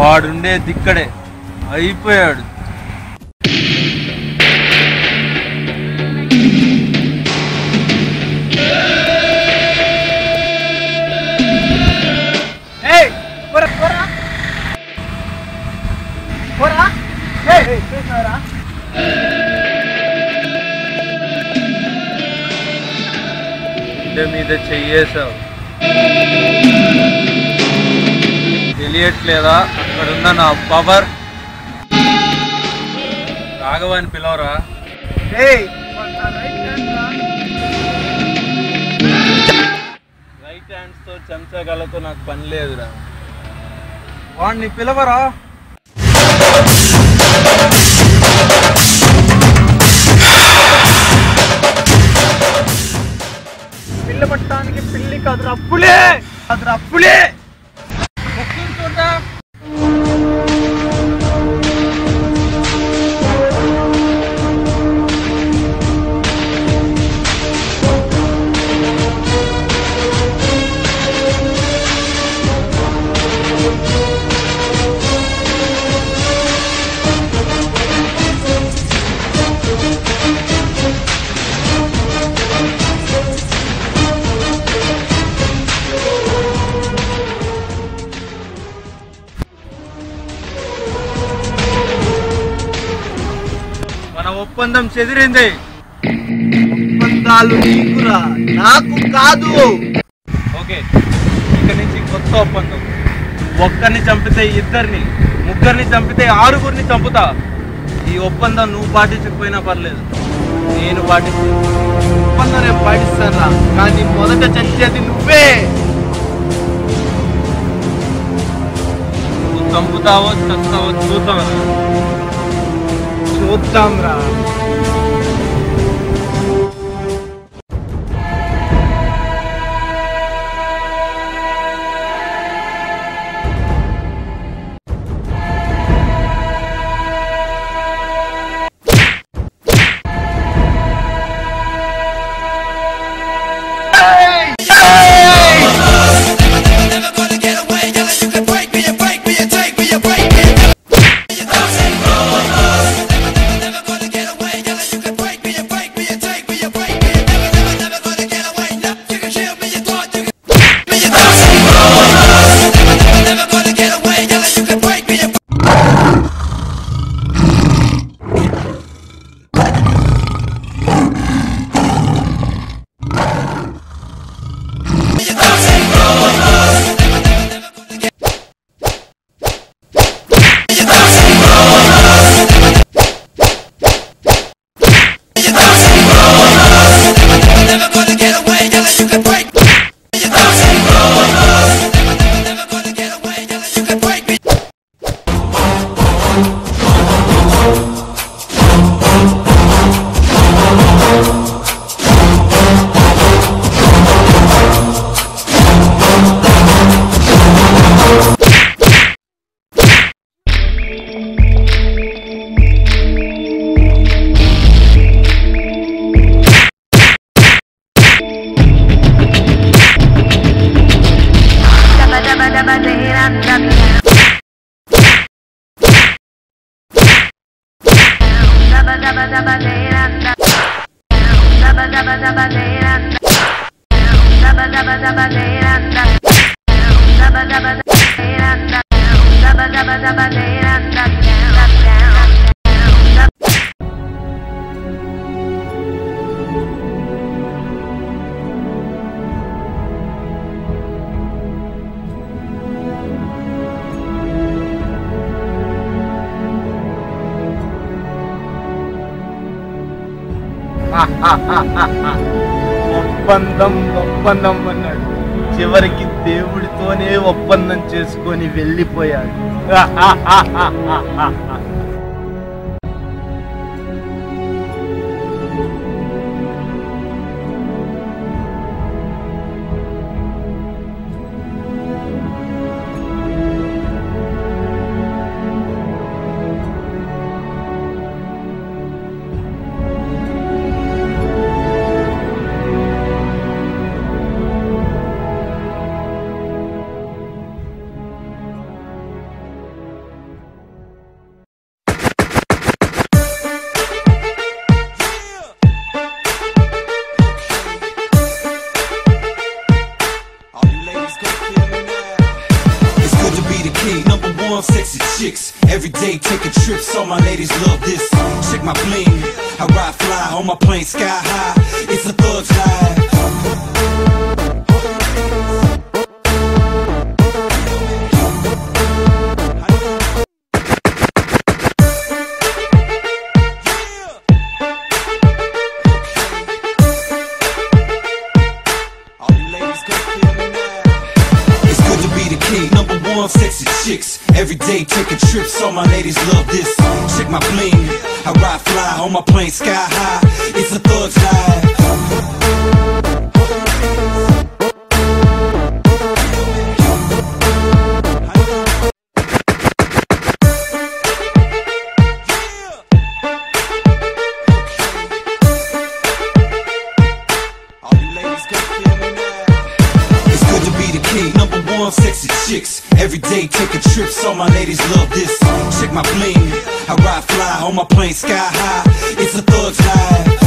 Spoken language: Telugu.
వాడుండే దిక్కడే అయిపోయాడు. మీద చెయ్యేశావు. తెలియట్లేదా? అక్కడున్న నా పవర్. రాఘవాన్ని పిలవరా? రైట్ హ్యాండ్ రా. రైట్ హ్యాండ్స్తో చెంచగలతో నాకు పని లేదురా. వాడిని పిలవరా? పిల్ల పట్టడానికి పిల్లి కాదురా పులే! ఒప్పందం చెదిరింది. ఒప్పందాలు నీకురా. నాకు కాదు. ఓకే ఇక నుంచి కొత్త ఒప్పందం. ఒక్కరిని చంపితే ఇద్దరిని ముగ్గురిని చంపితే ఆరుగురిని చంపుతా. ఈ ఒప్పందం నువ్వు పాటించకపోయినా పర్లేదు. నేను పాటిస్తాను ఒప్పందం నేను పాటిస్తానురా. కానీ మొదట చచ్చేది నువ్వే. నువ్వు చంపుతావో చస్తావో చూద్దాం చూద్దాంరా. Hey! Zabba zabba zabba ఒప్పందం ఒప్పందం అన్నాడు. చివరికి దేవుడితోనే ఒప్పందం చేసుకొని వెళ్ళిపోయాడు. my ladies love this. Check my bling, I ride fly on my plane sky high. It's a thug's life. Every day taking trips, all my ladies love this. Check my bling, I ride fly on my plane sky high. One sexy chicks. Every day taking trips, all my ladies love this. Check my bling, I ride fly on my plane sky high. It's a thug's life.